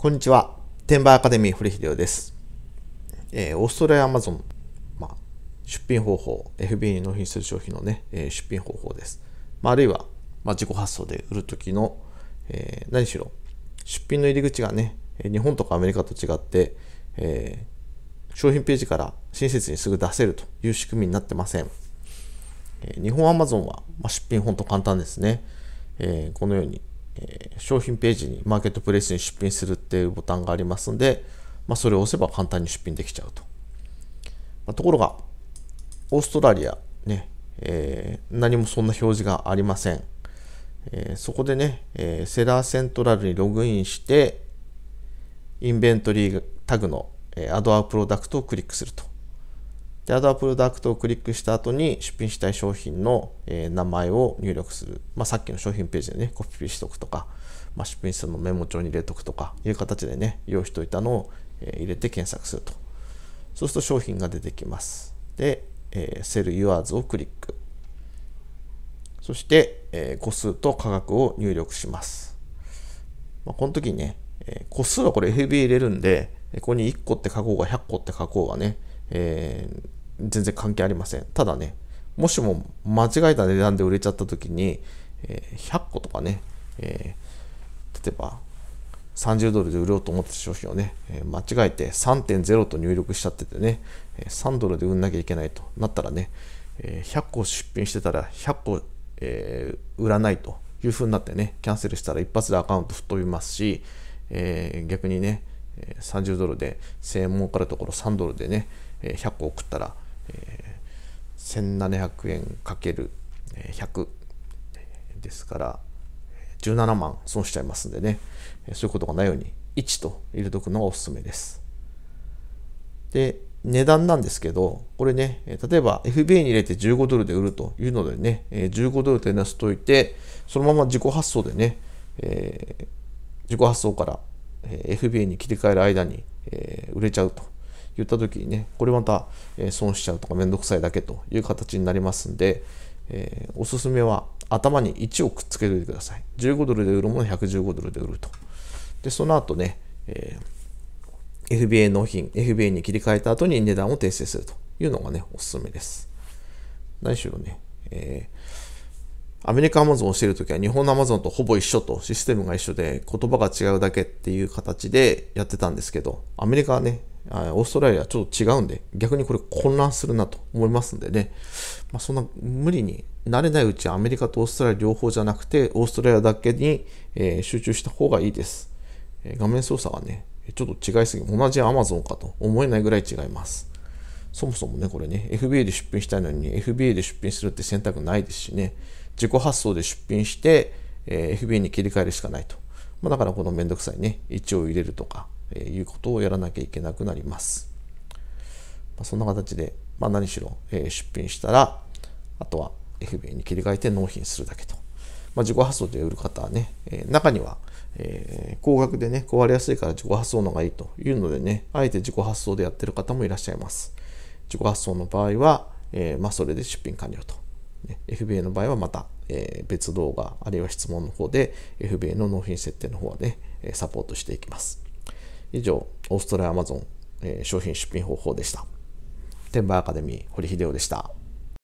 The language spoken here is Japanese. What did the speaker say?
こんにちは。転売アカデミー堀秀夫です。えー、オーストラリアアマゾン、まあ、出品方法、FBA に納品する商品のね、えー、出品方法です。まあ、あるいは、まあ、自己発送で売るときの、えー、何しろ、出品の入り口がね、日本とかアメリカと違って、えー、商品ページから親切にすぐ出せるという仕組みになってません。えー、日本アマゾンは、まあ、出品本当簡単ですね。えー、このようにえ、商品ページにマーケットプレイスに出品するっていうボタンがありますんで、まあ、それを押せば簡単に出品できちゃうと。まあ、ところが、オーストラリア、ね、えー、何もそんな表示がありません。えー、そこでね、えー、セラーセントラルにログインして、インベントリータグの、えー、アドアプロダクトをクリックすると。で、アドアプロダクトをクリックした後に出品したい商品の、えー、名前を入力する。まあ、さっきの商品ページでね、コピペしとくとか、まあ、出品数のメモ帳に入れとくとかいう形でね、用意しておいたのを、えー、入れて検索すると。そうすると商品が出てきます。で、えー、セルユアーズをクリック。そして、えー、個数と価格を入力します。まあ、この時にね、えー、個数はこれ FB 入れるんで、ここに1個って書こうが100個って書こうがね、えー、全然関係ありません。ただね、もしも間違えた値段で売れちゃった時に、えー、100個とかね、えー、例えば30ドルで売ろうと思ってた商品をね、え間違えて3.0と入力しちゃっててね、3ドルで売んなきゃいけないとなったらね、え100個出品してたら100個、え売らないという風になってね、キャンセルしたら一発でアカウント吹っ飛びますし、え逆にね、30ドルで1000円儲かるところ3ドルでね、100個送ったら、え1700円かける100ですから17万損しちゃいますんでね。そういうことがないように1と入れとくのがおすすめです。で値段なんですけどこれね例えば FBA に入れて15ドルで売るというのでね15ドルでなすといてそのまま自己発送でね、自己発送から FBA に切り替える間に売れちゃうと言った時にね、これまた、え損しちゃうとかめんどくさいだけという形になりますんで、え、おすすめは頭に1をくっつけておいてください。15ドルで売るもの115ドルで売ると。で、その後ね、え、FBA 納品、FBA に切り替えた後に値段を訂正するというのがね、おすすめです。何しろね、えー、アメリカアマゾンをしているときは日本のアマゾンとほぼ一緒とシステムが一緒で言葉が違うだけっていう形でやってたんですけど、アメリカはね、オーストラリアはちょっと違うんで、逆にこれ混乱するなと思いますんでね、まあ、そんな無理に慣れないうちはアメリカとオーストラリア両方じゃなくて、オーストラリアだけに、え集中した方がいいです。画面操作がね、ちょっと違いすぎ、同じ Amazon かと思えないぐらい違います。そもそもね、これね、FBA で出品したいのに FBA で出品するって選択ないですしね、自己発送で出品して、え FBA に切り替えるしかないと。まあ、だからこのめんどくさいね、位置を入れるとか、えいうことをやらなきゃいけなくなります。まあ、そんな形で、まあ、何しろ、え出品したら、あとは FBA に切り替えて納品するだけと。まあ、自己発送で売る方はね、え中には、え、高額でね、壊れやすいから自己発送のがいいというのでね、あえて自己発送でやってる方もいらっしゃいます。自己発送の場合は、え、まあ、それで出品完了と。FBA の場合はまた、え、別動画、あるいは質問の方で FBA の納品設定の方はね、サポートしていきます。以上、オーストラリアアマゾン、え、商品出品方法でした。転売アカデミー、堀秀夫でした。